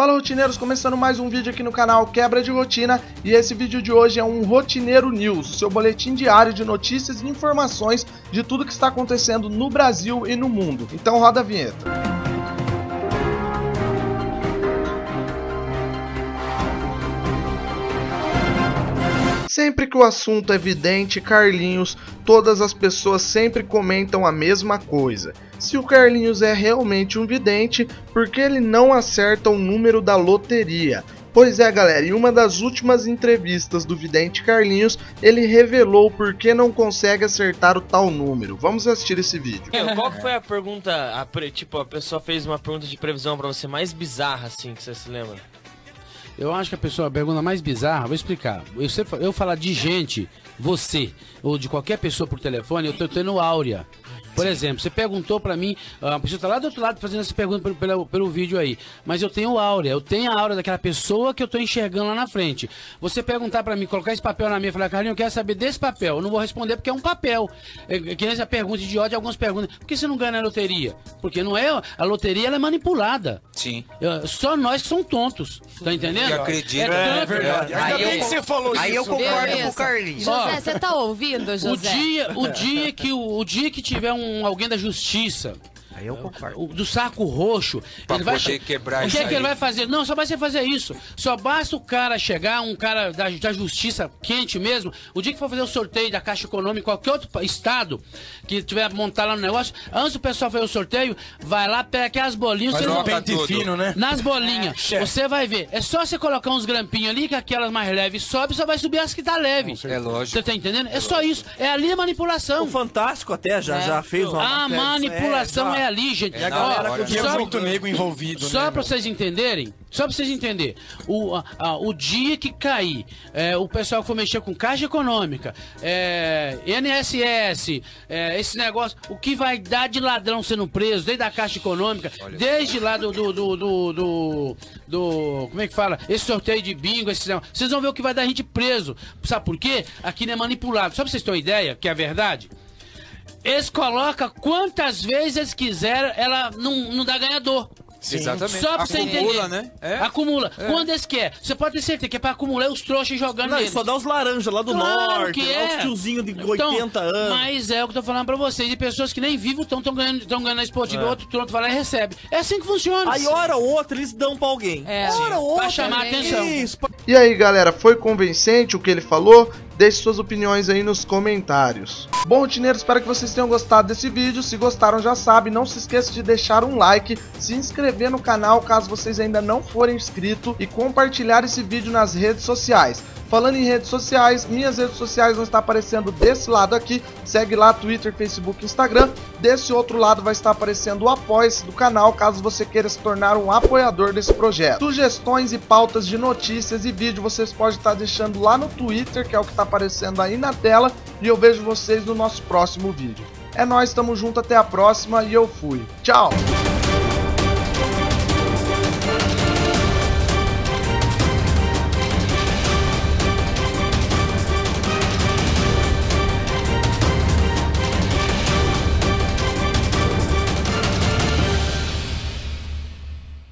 Fala rotineiros, começando mais um vídeo aqui no canal Quebra de Rotina e esse vídeo de hoje é um Rotineiro News, seu boletim diário de notícias e informações de tudo que está acontecendo no Brasil e no mundo. Então roda a vinheta. Sempre que o assunto é vidente, Carlinhos, todas as pessoas sempre comentam a mesma coisa. Se o Carlinhos é realmente um vidente, por que ele não acerta o número da loteria? Pois é, galera, em uma das últimas entrevistas do vidente Carlinhos, ele revelou por que não consegue acertar o tal número. Vamos assistir esse vídeo. Qual foi a pergunta, a, tipo, a pessoa fez uma pergunta de previsão para você mais bizarra, assim, que você se lembra? Eu acho que a pessoa, a pergunta mais bizarra, vou explicar. Eu, eu falar de gente, você, ou de qualquer pessoa por telefone, eu tô tendo áurea. Por exemplo, você perguntou para mim, a pessoa tá lá do outro lado fazendo essa pergunta pelo, pelo, pelo, vídeo aí, mas eu tenho áurea, eu tenho a áurea daquela pessoa que eu tô enxergando lá na frente. Você perguntar para mim, colocar esse papel na minha, falar, Carlinhos, eu quero saber desse papel. Eu não vou responder porque é um papel. É, que nem essa pergunta idiota, algumas perguntas. Por que você não ganha na loteria? Porque não é, a loteria ela é manipulada. Sim. Eu, só nós que somos tontos, tá entendendo? Eu acredito. É, é verdade. Aí eu, você falou aí isso. eu concordo com o Carlinhos. José, você tá ouvindo, José? O dia, o dia que o, o dia que tiver um alguém da justiça. Aí eu concordo. Do saco roxo. Pra ele vai quebrar O que, é que ele vai fazer? Não, só basta fazer isso. Só basta o cara chegar, um cara da, da justiça quente mesmo. O dia que for fazer o sorteio da Caixa Econômica em qualquer outro estado que tiver montar lá no negócio, antes do pessoal fazer o sorteio, vai lá, pega aquelas bolinhas. Faz você um pente tudo. fino, né? Nas bolinhas. É. Você vai ver. É só você colocar uns grampinhos ali, que aquelas mais leves sobe, só vai subir as que tá leve. É lógico. Você tá entendendo? É, é só isso. É ali a manipulação. O Fantástico até já, é. já fez uma A manipulação é, é ali, gente. E a galera com só, muito nego envolvido. Só né, pra vocês entenderem, só pra vocês entenderem, o, a, a, o dia que cair, é, o pessoal que for mexer com Caixa Econômica, é, NSS, é, esse negócio, o que vai dar de ladrão sendo preso, desde a Caixa Econômica, Olha desde lá do do, do, do, do, do, Como é que fala? Esse sorteio de bingo, esse Vocês vão ver o que vai dar a gente preso. Sabe por quê? Aqui não é manipulado. Só pra vocês terem uma ideia, que é a verdade. Eles colocam quantas vezes eles quiserem, ela não, não dá ganhador. Sim. Exatamente. Só pra você Acumula, entender. né? É. Acumula. É. Quando eles querem. Você pode ter certeza que é pra acumular os trouxas jogando Não, neles. só dá os laranjas lá do claro norte, que é. os tiozinhos de 80 então, anos. Mas é o que eu tô falando pra vocês. E pessoas que nem vivem estão ganhando, tão ganhando na esportiva, é. outro pronto vai lá e recebe. É assim que funciona. Aí hora ou outra eles dão pra alguém. É. Hora ou outra. Pra chamar a atenção. Isso. E aí galera, foi convincente o que ele falou? Deixe suas opiniões aí nos comentários. Bom, rotineiros, espero que vocês tenham gostado desse vídeo. Se gostaram, já sabe, não se esqueça de deixar um like, se inscrever no canal caso vocês ainda não forem inscritos e compartilhar esse vídeo nas redes sociais. Falando em redes sociais, minhas redes sociais vão estar aparecendo desse lado aqui. Segue lá Twitter, Facebook, Instagram. Desse outro lado vai estar aparecendo o apoia do canal, caso você queira se tornar um apoiador desse projeto. Sugestões e pautas de notícias e vídeo vocês podem estar deixando lá no Twitter, que é o que está aparecendo aí na tela. E eu vejo vocês no nosso próximo vídeo. É nóis, tamo junto, até a próxima e eu fui. Tchau!